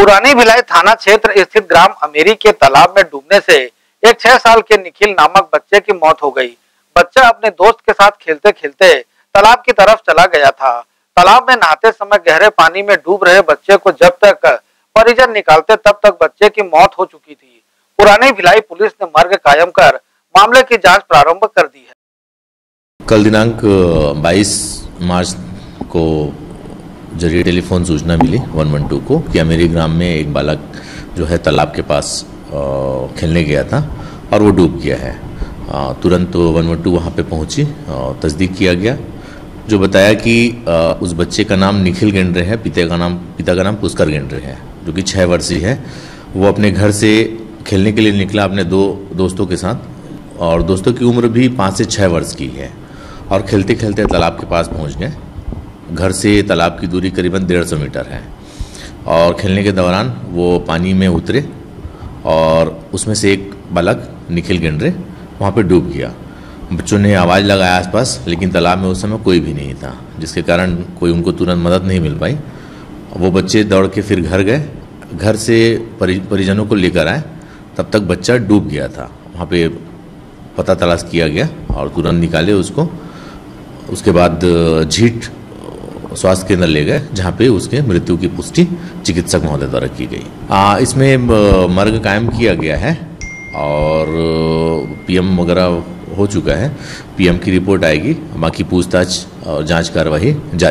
पुरानी भिलाई थाना क्षेत्र स्थित ग्राम अमेरी के तालाब में डूबने से एक छह साल के निखिल नामक बच्चे की मौत हो गई। बच्चा अपने दोस्त के साथ खेलते खेलते तालाब की तरफ़ चला गया था। तालाब में नहाते समय गहरे पानी में डूब रहे बच्चे को जब तक परिजन निकालते तब तक बच्चे की मौत हो चुकी थी। पुरानी भिलाई पुलिस ने मार्ग कायम कर मामले की जाँच प्रारंभ कर दी है। कल दिनांक 22 मार्च को ज़रिए टेलीफोन सूचना मिली 112 को कि अमेरी ग्राम में एक बालक जो है तालाब के पास खेलने गया था और वो डूब गया है। तुरंत वन वन टू वहाँ पर पहुँची तस्दीक किया गया, जो बताया कि उस बच्चे का नाम निखिल गेंड्रे है, पिता का नाम, पिता का नाम पुष्कर गेंड्रे है, जो कि छः वर्षीय है। वो अपने घर से खेलने के लिए निकला अपने दो दोस्तों के साथ और दोस्तों की उम्र भी पाँच से छः वर्ष की है और खेलते खेलते तालाब के पास पहुँच गए। घर से तालाब की दूरी करीबन डेढ़ सौ मीटर है। और खेलने के दौरान वो पानी में उतरे और उसमें से एक बालक निखिल गेंड्रे वहाँ पे डूब गया। बच्चों ने आवाज़ लगाया आसपास लेकिन तालाब में उस समय कोई भी नहीं था जिसके कारण कोई उनको तुरंत मदद नहीं मिल पाई। वो बच्चे दौड़ के फिर घर गए। घर से परि, परिजनों को लेकर आए। तब तक बच्चा डूब गया था। वहाँ पे पता तलाश किया गया और तुरंत निकाले उसको। उसके बाद झीट स्वास्थ्य केंद्र ले गए जहाँ पे उसके मृत्यु की पुष्टि चिकित्सक महोदय द्वारा की गई। आ, इसमें मर्ग कायम किया गया है और पीएम वगैरह हो चुका है। पीएम की रिपोर्ट आएगी बाकी पूछताछ और जाँच कार्रवाई जारी